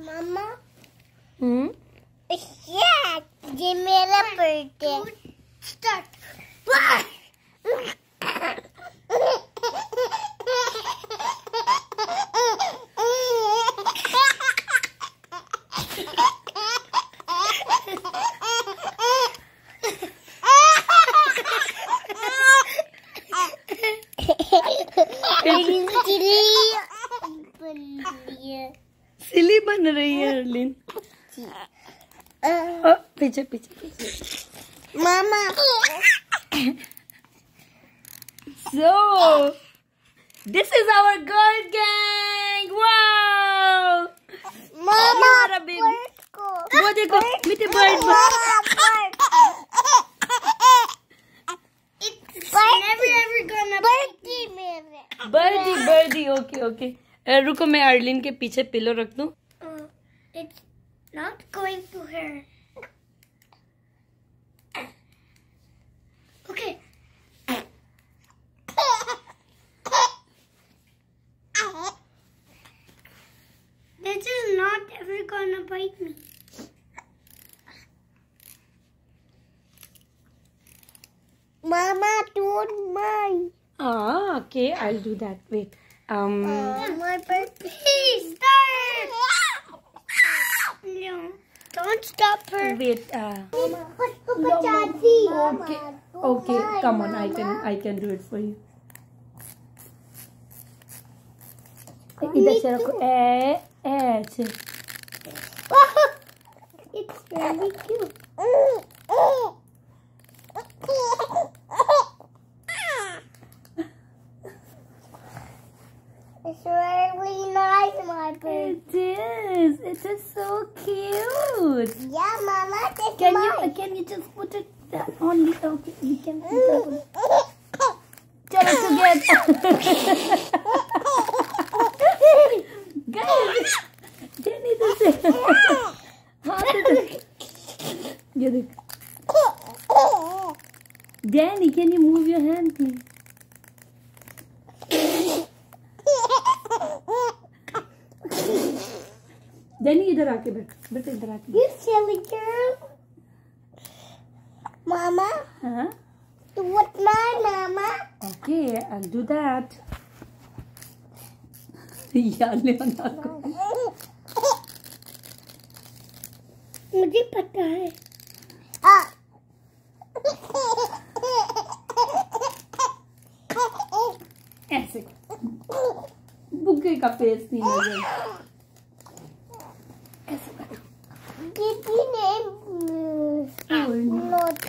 मम्मा हम्म ये मेरा birthday start सिली बन रही है अर्लिन। पीछे पीछे मामा। So this is our girl gang मामा वो देखो मिटे bird bird birdie birdie okay okay okay, okay. Okay okay रुको मैं अर्लिन के पीछे पिलो रख दूँ Uh, it's not going to her. This is not ever gonna bite me. Mama, don't mind. Ah, okay, I'll do that. Wait. Um, oh, my baby started. Don't stop her. Wait. Uh, okay. Okay. Come on. I can. I can do it for you. It's really cute. It's really nice, my baby. It is. It is so cute. Yeah, Mama, this can mine. you can you just put it on the okay? You can put it on. Mm. Tell it together. Guys, Jenny, this is how did it? Danny, can you move your hand, please? Danny, इधर आके बैठ बैठ इधर आके You silly girl. Mama, हाँ do what my mama? Okay, I'll do that. यार लेना को मुझे पता है आ ऐसे बुके का फेस नहीं है करो Gidin. Ah. Not